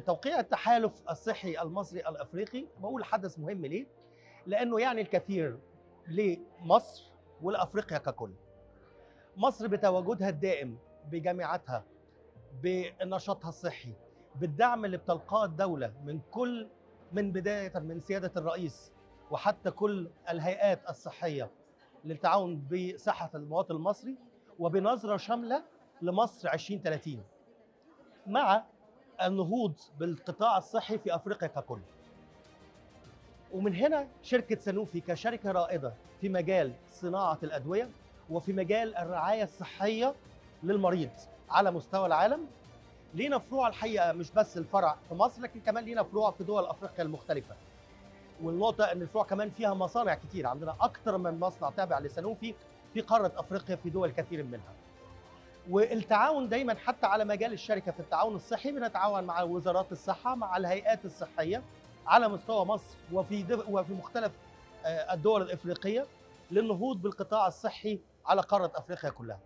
توقيع التحالف الصحي المصري الأفريقي بقول حدث مهم ليه؟ لأنه يعني الكثير لمصر ولافريقيا ككل. مصر بتواجدها الدائم بجامعاتها بنشاطها الصحي بالدعم اللي بتلقاه الدولة من كل من بداية من سيادة الرئيس وحتى كل الهيئات الصحية للتعاون بصحة المواطن المصري وبنظرة شاملة لمصر 2030 مع النهوض بالقطاع الصحي في أفريقيا ككل. ومن هنا شركة سانوفي كشركة رائدة في مجال صناعة الأدوية وفي مجال الرعاية الصحية للمريض على مستوى العالم لينا فروع الحقيقة مش بس الفرع في مصر لكن كمان لينا فروع في دول أفريقيا المختلفة. والنقطة إن الفروع كمان فيها مصانع كتير عندنا أكثر من مصنع تابع لسانوفي في قارة أفريقيا في دول كثير منها. والتعاون دايما حتى على مجال الشركة في التعاون الصحي بنتعاون مع وزارات الصحة مع الهيئات الصحية على مستوى مصر وفي وفي مختلف الدول الإفريقية للنهوض بالقطاع الصحي على قارة أفريقيا كلها.